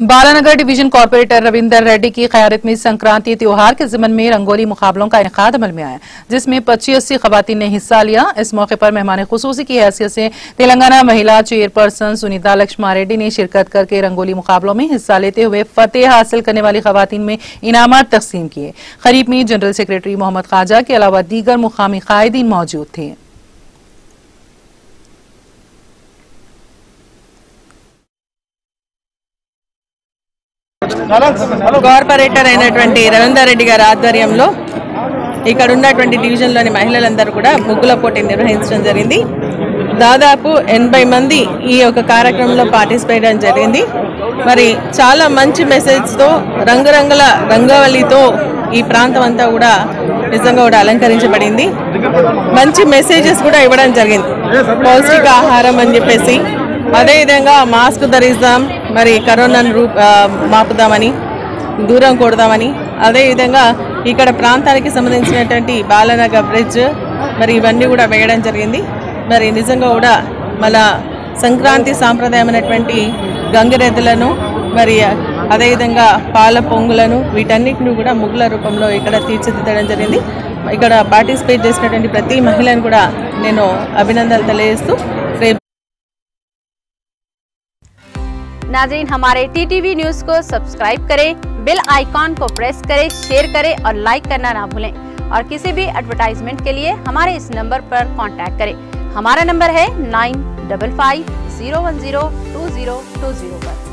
Balanagar division corporator Ravinder Reddy की क्यादत में संक्रांति त्योहार के जमन में रंगोली मुकाबलों का इनका अमल में आया, जिसमें पच्चीस अस्सी खवतान ने हिस्सा लिया। इस मौके पर मेहमान खसूसी की हैसियत से तेलंगाना महिला चेयरपर्सन सुनीता लक्ष्मा रेड्डी ने शिरकत करके रंगोली मुकाबलों में हिस्सा लेते हुए फतेह हासिल करने वाली खवतान में इनामत तकसीम किए। खरीब में जनरल सेक्रेटरी मोहम्मद खाजा के अलावा दीगर मुकामी कायदीन मौजूद थे। కార్పొరేటర్ అయినటువంటి రవీందర్ రెడ్డి గారి ఆధ్వర్యంలో ఇక్కడ ఉన్నటువంటి డివిజన్లోని మహిళలందరూ కూడా ముగ్గుల పోటీ నిర్వహించడం జరిగింది. దాదాపు ఎనభై మంది ఈ యొక్క కార్యక్రమంలో పార్టిసిపేట్ చేయడం జరిగింది. మరి చాలా మంచి మెసేజ్తో రంగురంగుల రంగవల్లితో ఈ ప్రాంతం అంతా కూడా నిజంగా కూడా అలంకరించబడింది. మంచి మెసేజెస్ కూడా ఇవ్వడం జరిగింది. పౌష్టిక ఆహారం అని చెప్పేసి అదేవిధంగా మాస్క్ ధరిద్దాం మరి కరోనాను రూ మాపుదామని దూరం కొడదామని. అదేవిధంగా ఇక్కడ ప్రాంతానికి సంబంధించినటువంటి బాలనగర్ బ్రిడ్జ్ మరి ఇవన్నీ కూడా వేయడం జరిగింది. మరి నిజంగా కూడా మన సంక్రాంతి సాంప్రదాయమైనటువంటి గంగిరెద్దులను మరి అదేవిధంగా పాల పొంగులను వీటన్నిటిని కూడా ముగ్గుల రూపంలో ఇక్కడ తీర్చిదిద్దడం జరిగింది. ఇక్కడ పార్టిసిపేట్ చేసినటువంటి ప్రతి మహిళను కూడా నేను అభినందనలు తెలియజేస్తూ రేపు नाजरीन, हमारे टी टीटीवी न्यूज़ को सब्सक्राइब करें बिल आइकॉन को प्रेस करें शेयर करें और लाइक करना ना भूलें। और किसी भी एडवर्टाइजमेंट के लिए हमारे इस नंबर पर कांटेक्ट करें। हमारा नंबर है nine double five zero one zero two zero two zero पर